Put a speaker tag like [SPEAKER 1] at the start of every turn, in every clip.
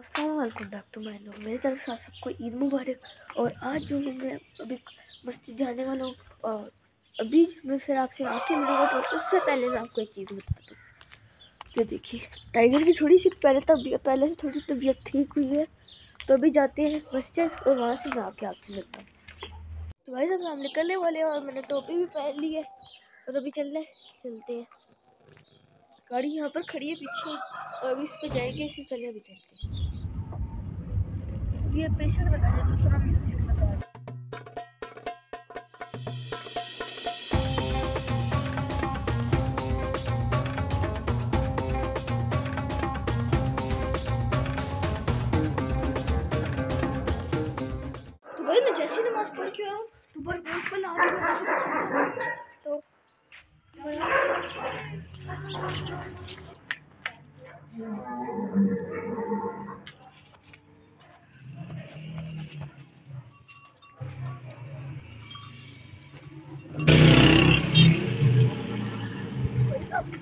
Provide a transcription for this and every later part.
[SPEAKER 1] Aslam back to my लोग मेरी तरफ़ से आप सबको ईद मुबारक। और आज जो मैं अभी मस्जिद जाने वाला हूँ, और अभी मैं फिर आपसे आके मिलूँगा तो उससे पहले मैं आपको एक चीज़ बता दूँ। तो देखिए टाइगर की थोड़ी सी पहले तबीयत पहले से थोड़ी तबीयत ठीक हुई है तो अभी जाते हैं मस्जिद, और वहाँ से मैं आके आपसे मिलता हूँ। तो भाई साहब, हम निकलने वाले और मैंने टोपी भी पहन ली है, और अभी चल रहे चलते हैं। गाड़ी यहाँ पर खड़ी है पीछे, और अभी इस पर जाएँगे तो चलिए अभी, चलते हैं। ये पेशेंट बता दे दूसरा तो जैसी नमाज़ पढ़ के तो भाई, बहुत पहले आ गई तो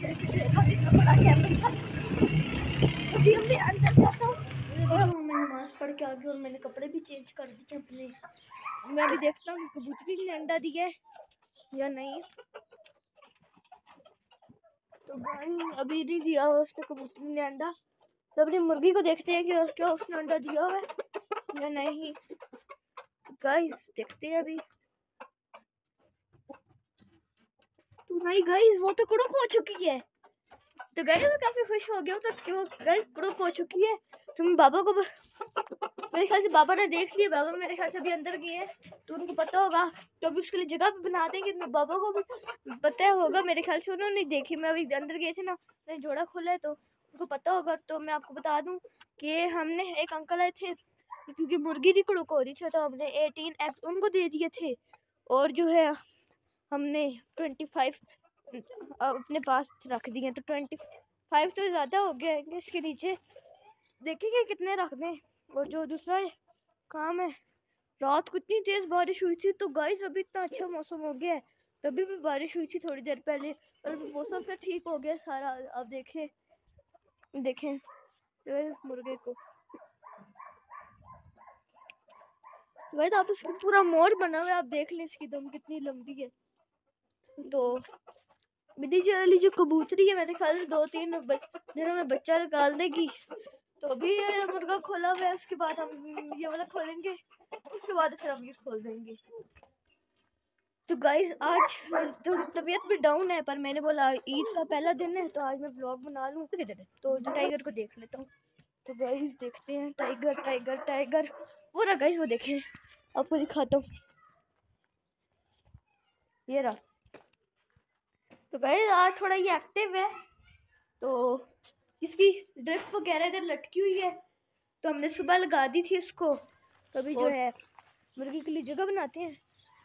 [SPEAKER 1] मेरे गाड़ी बड़ा कैमरा था अभी अंदर जाता हूँ मैं पढ़ के और मैंने कपड़े भी चेंज कर दिए अपने मैं अभी देखता हूँ कबूतरी ने अंडा दिया है, या नहीं? तो अभी नहीं दिया हुआ उसने कबूतरी ने अंडा। तो अपनी मुर्गी को देखते हैं कि क्या उसने अंडा दिया हुआ है, या नहीं। गाइस देखते हैं अभी। तो भाई गाइस वो तो कुड़क हो चुकी है। तो गाइस मैं काफ़ी खुश हो गया तो क्यों गाइस कुड़क हो चुकी है। तुम बाबा को मेरे ख्याल से बाबा ने देख लिया, बाबा मेरे ख्याल से अभी अंदर गए हैं। तो उनको पता होगा तो अभी उसके लिए जगह भी बना देंगे। मैं बाबा को भी पता होगा, मेरे ख्याल से उन्होंने देखी। मैं अभी अंदर गए थे ना, मैंने जोड़ा खोला है तो उनको पता होगा। तो मैं आपको बता दूँ कि हमने एक अंकल आए थे, क्योंकि मुर्गी की कुड़क हो रही थी तो हमने एटीन एग्स उनको दे दिए थे। और जो है हमने ट्वेंटी फाइव अपने पास रख दिए तो ट्वेंटी फाइव तो ज़्यादा हो गया है इसके नीचे देखेंगे कितने रख दें। और जो दूसरा काम है, रात को इतनी तेज़ बारिश हुई थी तो गाइस अभी इतना अच्छा मौसम हो गया है। तभी भी बारिश हुई थी थोड़ी देर पहले और मौसम फिर ठीक हो गया सारा। अब देखें देखें मुर्गे को। गाइस आप इसको पूरा मोर बना हुआ है, आप देख लें इसकी दम कितनी लंबी है। तो जो वाली जो कबूतरी है, मेरे ख्याल से दो तीन दिनों में बच्चा निकाल देगी तो अभी ये मुर्गा खोला हुआ है, उसके बाद हम ये वाला खोलेंगे, उसके बाद फिर हम ये खोल देंगे। तो गाइस आज थोड़ी तबीयत भी डाउन है, पर मैंने बोला ईद का पहला दिन है तो आज मैं ब्लॉग बना लूँ। किधर है? तो टाइगर को देख लेता हूँ। तो गाइज़ देखते हैं टाइगर टाइगर टाइगर वो रहा गाइस वो देखें। आपको दिखाता हूँ। ये रहा। तो गाइस आज थोड़ा ये एक्टिव है। तो इसकी ड्रिप वगैरह इधर लटकी हुई है। तो हमने सुबह लगा दी थी इसको। कभी जो है मुर्गी के लिए जगह बनाते हैं।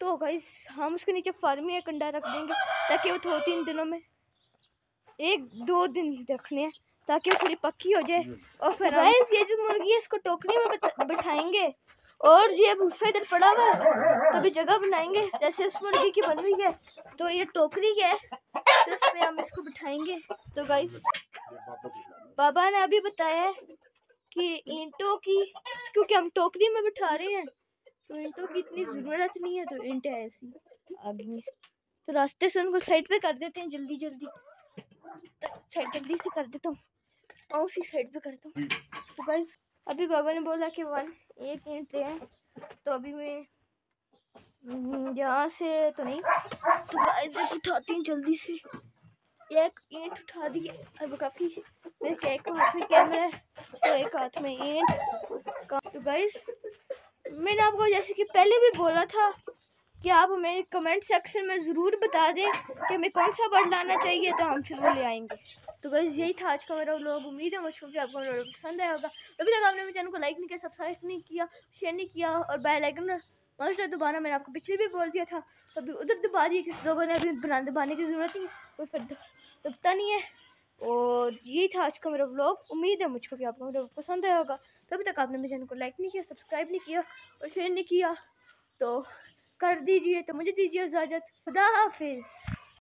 [SPEAKER 1] तो गाइस हम उसके नीचे फार्म में एक अंडा रख देंगे ताकि वो दो तीन दिनों में एक दो दिन रखने हैं ताकि वो थोड़ी पक्की हो जाए। और फिर गाइस ये जो मुर्गी है इसको टोकरी में बैठाएँगे। और ये भूसा इधर पड़ा हुआ है तो अभी जगह बनाएँगे जैसे उस मुर्गी की बनी हुई है। तो ये टोकरी है तो इसमें हम इसको बिठाएँगे। तो गाइस बाबा ने अभी बताया कि ईंटों की क्योंकि हम टोकरी में बिठा रहे हैं तो ईंटों की इतनी ज़रूरत नहीं है तो ईंटें ऐसी आ गई तो रास्ते से उनको साइड पे कर देते हैं जल्दी जल्दी। साइड जल्दी से कर देता हूँ। और उसी साइड पे करता हूँ। तो गाइस अभी बाबा ने बोला कि वन एक ईंट आए। तो अभी मैं हम्म, यहाँ से तो नहीं। तो गाइस उठाती हूँ जल्दी से। एक ईंट उठा दी अब काफ़ी मेरे क्या एक हाथ में कैमरा तो एक हाथ में ईंट। का- तो गाइस मैंने आपको जैसे कि पहले भी बोला था कि आप हमें कमेंट सेक्शन में ज़रूर बता दें कि हमें कौन सा बर्ड लाना चाहिए तो हम फिर वो ले आएँगे। तो गाइस यही था आज का मेरा लोग उम्मीद है मुझको कि आपको पसंद आया होगा। अभी तक आपने मेरे चैनल को लाइक नहीं किया सब्सक्राइब नहीं किया शेयर नहीं किया, और बेल आइकन मस्ट दोबारा मैंने आपको पिछले भी बोल दिया था तो अभी उधर दबा दिए किसी लोगों ने अभी बना, दबाने की ज़रूरत नहीं कोई फिर दब- दबता नहीं है। और यही था आज का मेरा ब्लॉग उम्मीद है मुझको कि आपको मेरा पसंद आया होगा। तो अभी तक आपने मेरे चैनल को लाइक नहीं किया सब्सक्राइब नहीं किया और शेयर नहीं किया तो कर दीजिए तो मुझे दीजिए इजाज़त, खुदा हाफिज़।